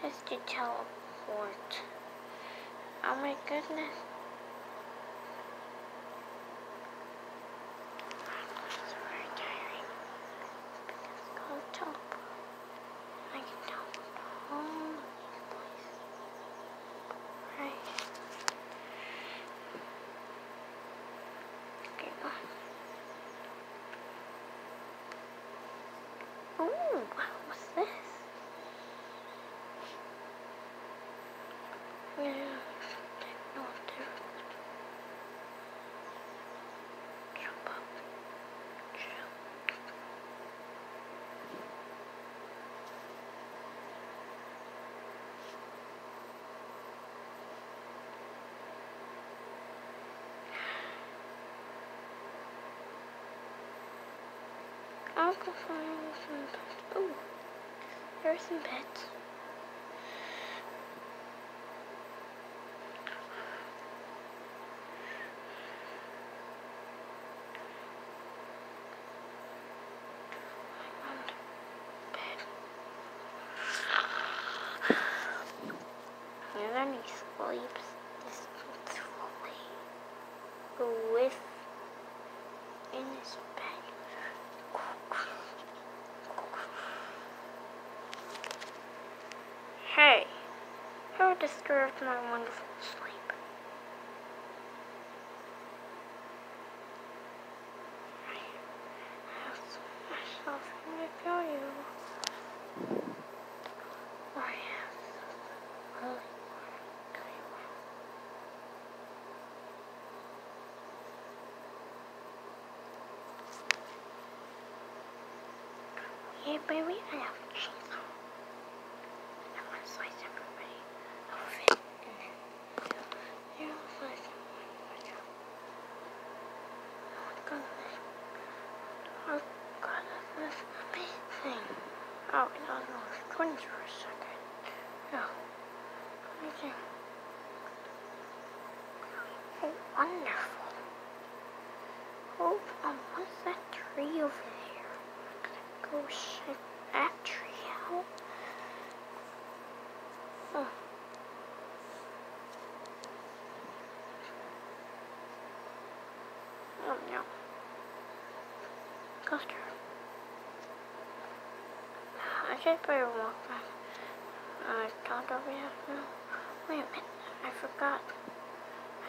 places to teleport. Oh my goodness. It's very tiring. Because go teleport. I can teleport to all these places. Right. Okay, go. Ooh, what's this? Yeah, no, there. Jump up. Jump. Some pets. Ooh, there are some pets. Then he sleeps this with Hey, who disturbed my wonderful sleep? I have myself to tell you. I have really. Hey, baby, I have a chainsaw. I want to slice everybody of it. And then, you know, slice everybody. Oh my goodness. Oh goodness, this is amazing. Oh, I thought it was twins for a second. Oh, amazing. Oh, wonderful. Oh, um, what's that tree over there? I'm gonna go check that tree out. Oh. Oh no. Coaster. I should better walk back. Uh, I thought over here now. Wait a minute. I forgot.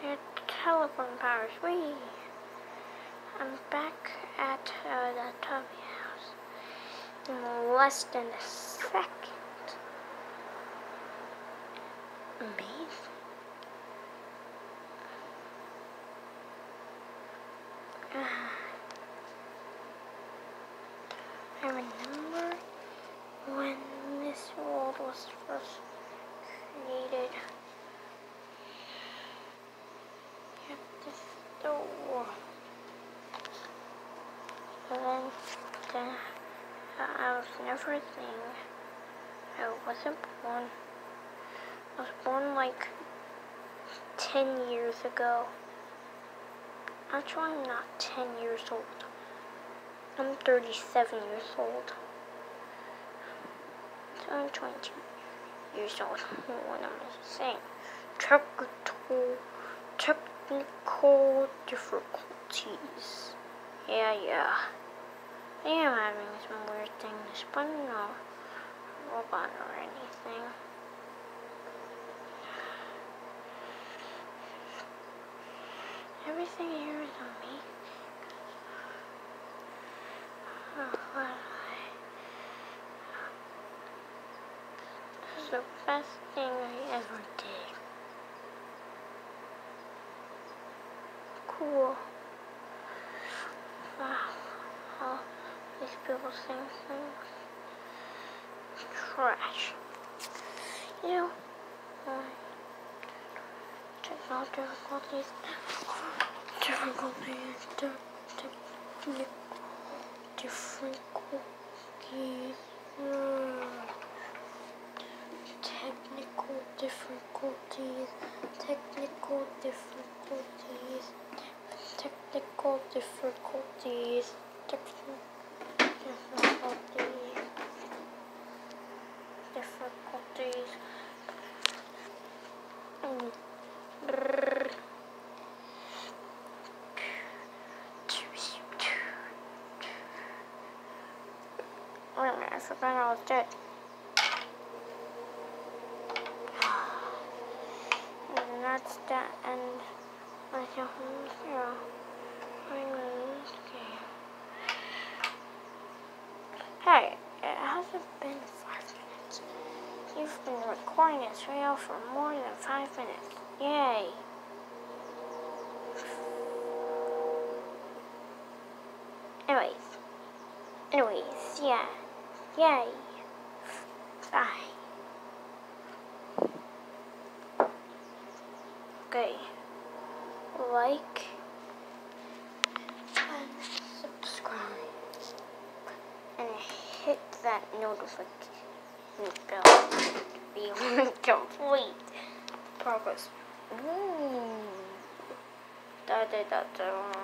I had telephone powers. Wee. I'm back at uh, the Tubby house in less than a second. Amazing. I remember when this world was first created. Then, then I was never a thing. I wasn't born. I was born like 10 years ago. Actually, I'm not 10 years old. I'm 37 years old. So I'm 22 years old. What am I saying? Technical, technical difficulties. Yeah, yeah. I am having some weird things, but no robot or anything. Everything here is on me. Oh, what. This is the best thing I ever did. Cool. People saying things. Trash. You know, uh, technical difficulties, difficulties, technical difficulties, uh, technical difficulties, technical difficulties, technical difficulties, technical difficulties. Difficulties. Mm. Wait a minute, I forgot I was dead. And that's the end. I can, yeah. I know this game. It hasn't been five minutes. You've been recording this video for more than five minutes. Yay. Anyways. Anyways, yeah. Yay. Bye. Okay. Like and subscribe. And that notification bell be complete progress. Ooh. Da da da da.